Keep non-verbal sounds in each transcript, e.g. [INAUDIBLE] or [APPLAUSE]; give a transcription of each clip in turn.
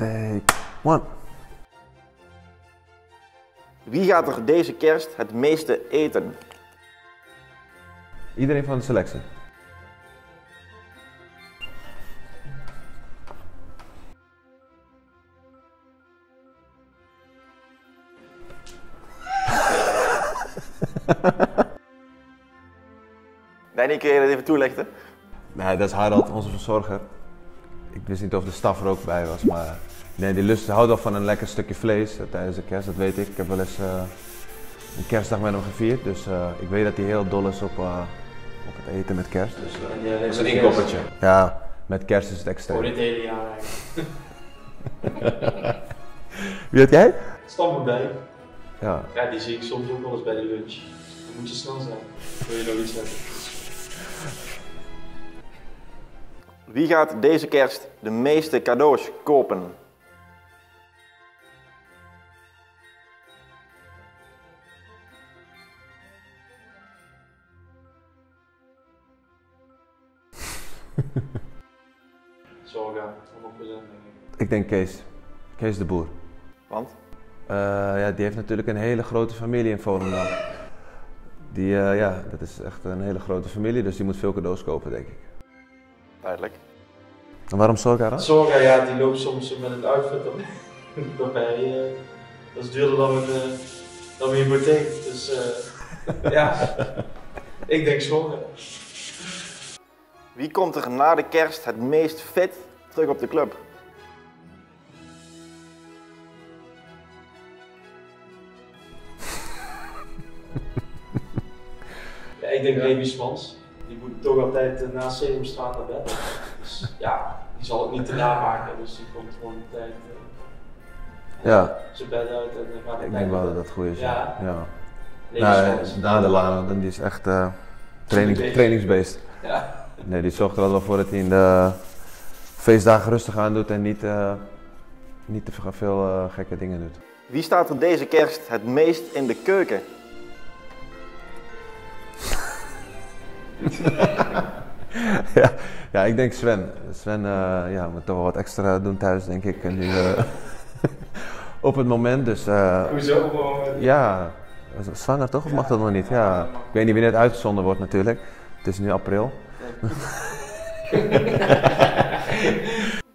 Take one. Wie gaat er deze kerst het meeste eten? Iedereen van de selectie. Danny, kun je dat even toelichten? Nee, dat is Harald, onze verzorger. Ik wist niet of de staf er ook bij was, maar nee, die lust houdt wel van een lekker stukje vlees eh, tijdens de kerst, dat weet ik. Ik heb wel eens eh, een kerstdag met hem gevierd, dus eh, ik weet dat hij heel dol is op, op het eten met kerst. Dus, Dat is een inkoppertje. ja, met kerst is het Voor extreem. dit hele jaar eigenlijk. [LAUGHS] Wie had jij? Stam erbij. Ja, Ja, die zie ik soms ook wel eens bij de lunch. Dan moet je snel zijn. Wil je nog iets zeggen? Wie gaat deze kerst de meeste cadeaus kopen? [LAUGHS] Zorga, 100% denk ik. ik denk Kees. Kees de Boer. Want? Eh, ja, die heeft natuurlijk een hele grote familie in Volendam. Die, eh, ja, dat is echt een hele grote familie, dus die moet veel cadeaus kopen, denk ik. Duidelijk. En waarom Sorga dan? Zorga, ja, die loopt soms met het outfit op. [LAUGHS] Waarbij, eh, dat is duurder dan mijn, eh, dan mijn hypotheek. Dus eh, [LAUGHS] ja, ik denk Zorga. Wie komt er na de kerst het meest fit terug op de club? Ja, ik denk Remy Smans. Die moet toch altijd eh, na Sesamstraat naar bed. Dus ja, die zal het niet te namaken. Dus die komt gewoon op tijd eh, Ja, zijn bed uit en dan gaat hij ik denk wel dat dat goed is. Ja. Ja. ja. Remy Nou, eh, na de Lana, dan die is echt eh training, trainingsbeest. Ja. Nee, die zorgt er wel voor dat hij in de feestdagen rustig aan doet en niet, eh, niet te veel eh, gekke dingen doet. Wie staat er deze kerst het meest in de keuken? [LAUGHS] ja, ja, ik denk Sven. Sven eh, ja, moet toch wel wat extra doen thuis, denk ik. En nu, eh, [LAUGHS] op het moment, dus eh, Hoezo? Gewoon, eh, ja, zwanger toch? Of mag dat nog niet? Ja, ik weet niet wanneer het uitgezonden wordt natuurlijk. Het is nu april. [LAUGHS]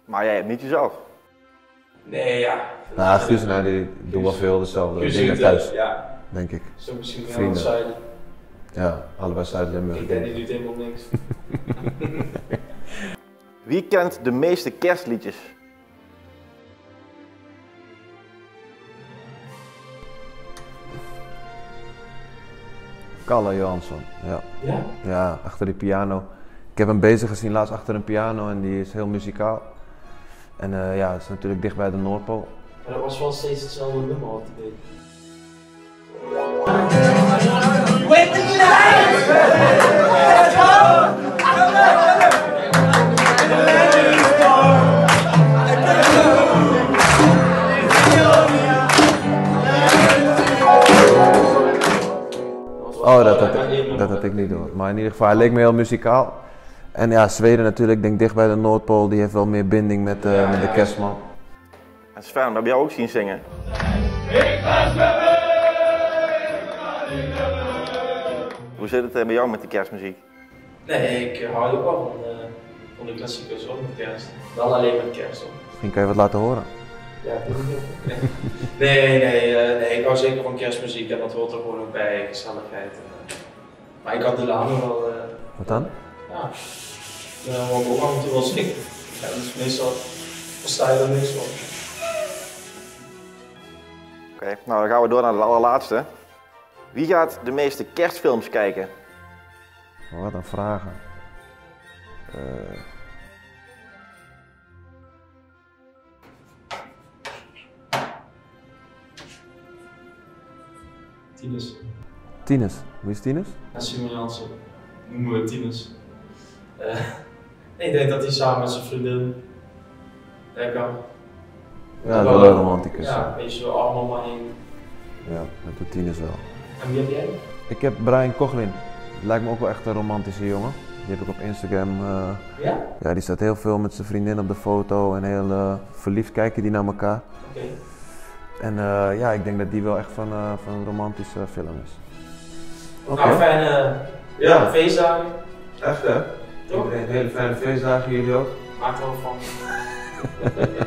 Maar jij hebt niet jezelf. Nee, ja. Nou, Guus en hij die doen wel veel dezelfde dingen thuis, Ja, denk ik. zo misschien wel Vrienden. Ja, allebei Zuid-Limburg. Ik denk die doet helemaal niks. [LAUGHS] Wie kent de meeste kerstliedjes? Kalle Johansson, ja. Ja? Ja, achter die piano. Ik heb hem bezig gezien laatst achter een piano en die is heel muzikaal. En eh, ja, het is natuurlijk dicht bij de Noordpool. Maar dat was wel steeds hetzelfde nummer te weten. Oh, dat had, ik, dat had ik niet door. Maar in ieder geval, hij leek me heel muzikaal. En ja, Zweden natuurlijk, ik denk dicht bij de Noordpool, die heeft wel meer binding met, eh, met de kerstman. En Sven, we hebben jou ook zien zingen. Hoe zit het eh, bij jou met de kerstmuziek? Nee, ik hou ook wel van, eh, van de klassiekers hoor, met kerst. Wel alleen met kerst hoor. Misschien kan je wat laten horen. Ja, dat doe ik ook. Nee, [LAUGHS] nee, nee, eh, nee, ik hou zeker van kerstmuziek en dat hoort er gewoon ook bij, gezelligheid. En, eh, maar ik had de lame wel, eh, Wat dan? ja, dan wil ik ook af en toe wel zingen. Ja, dus meestal versta je er niks van. Oké, nou dan gaan we door naar de allerlaatste. Wie gaat de meeste kerstfilms kijken? Wat een vragen. Eh, Tines. Tines. Wie is Tines? En Simon Jansen. Noemen we Tines. Eh, nee, ik denk dat hij samen met zijn vriendin lekker. Ja, dat is wel een romanticus. Ja, beetje zo arm om me heen. Ja, dat doet Tines wel. En wie heb jij? Ik heb Brian Cochlin. Lijkt me ook wel echt een romantische jongen. Die heb ik op Instagram. Eh, ja? Ja, die staat heel veel met zijn vriendin op de foto en heel eh, verliefd kijken die naar elkaar. Oké. En eh, ja, ik denk dat die wel echt van, van een romantische film is. Oké. Nou, fijne ja. feestdagen. Echt hè? Toch? Hele fijne feestdagen jullie ook. Maak er wel van. [LAUGHS]